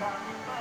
Bakit pa